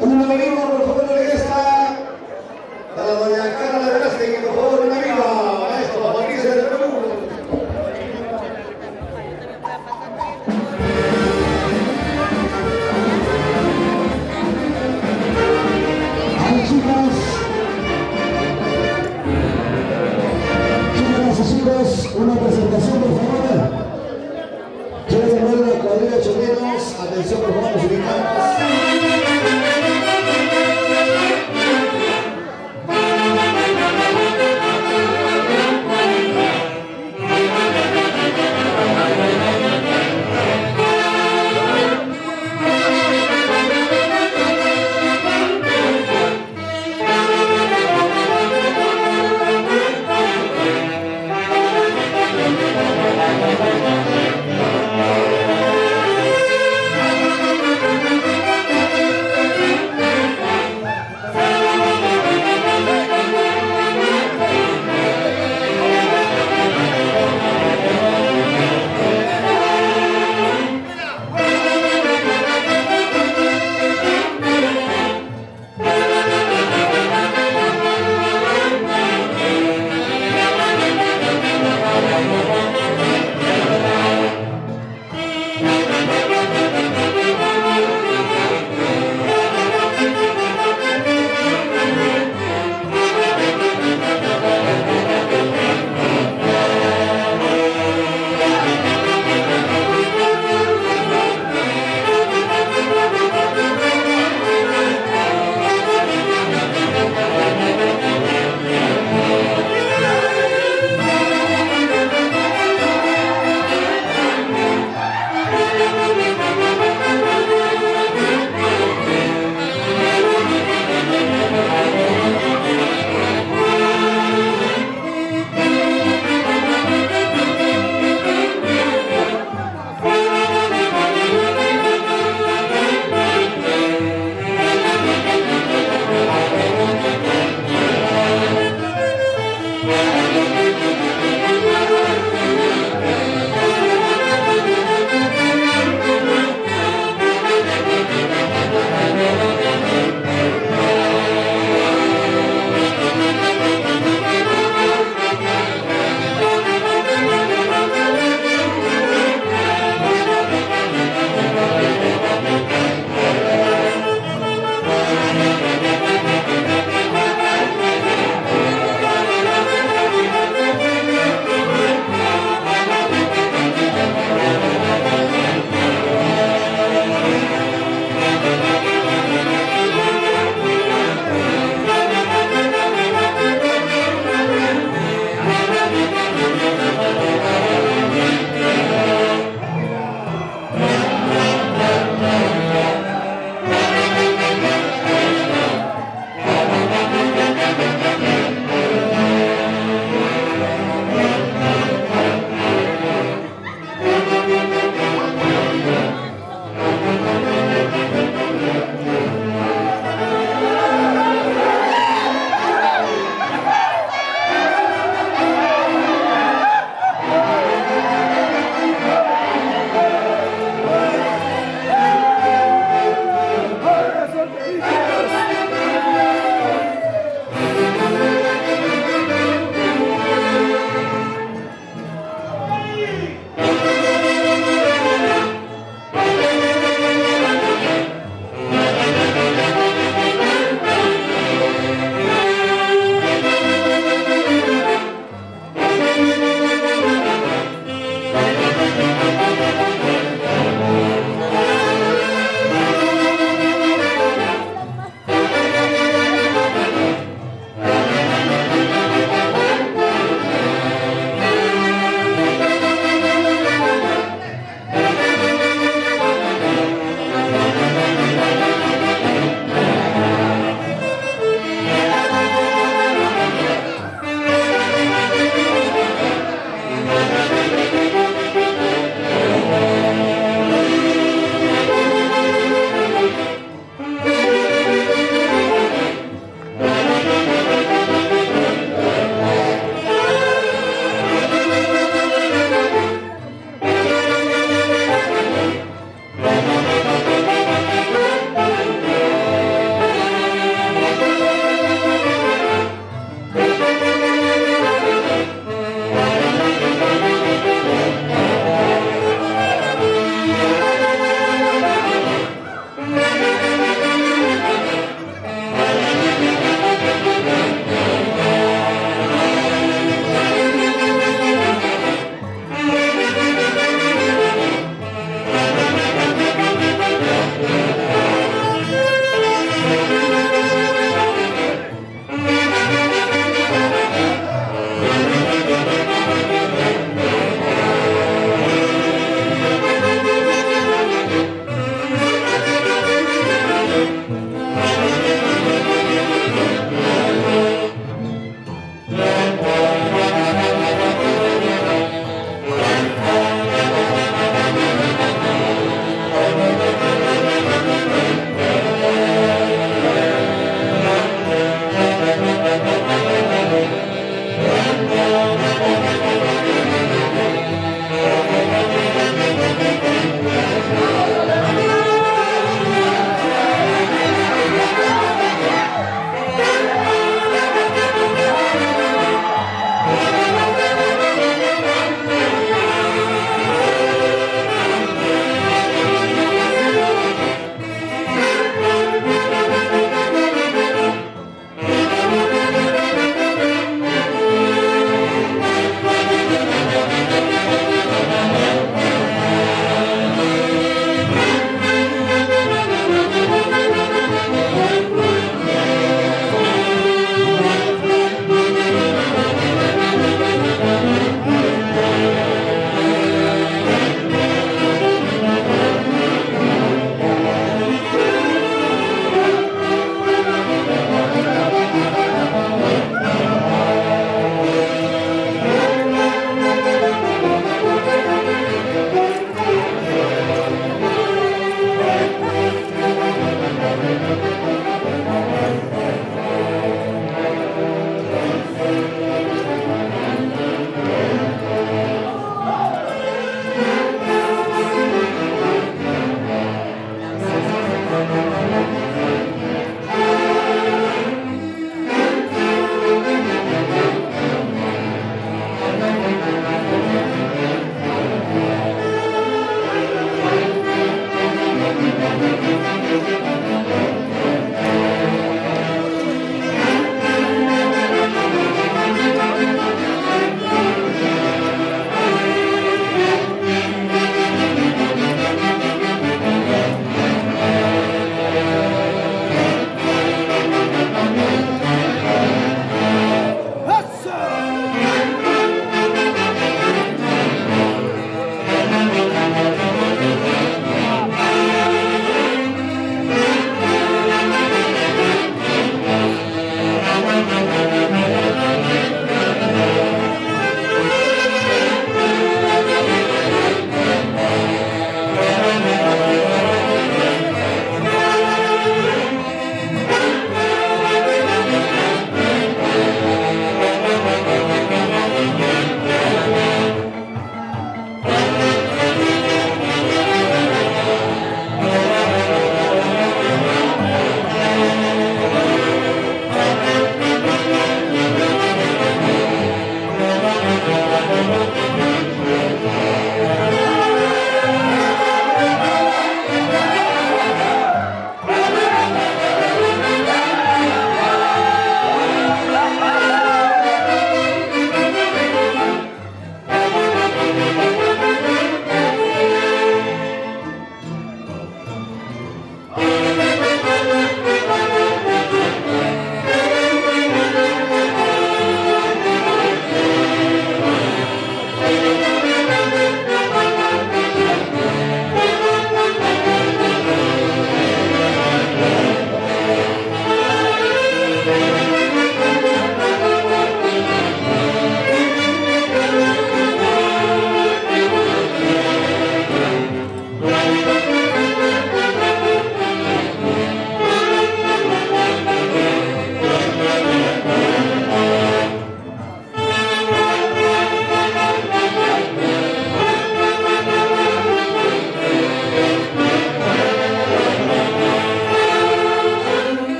Un amigo, por favor, Atenção para o obrigado.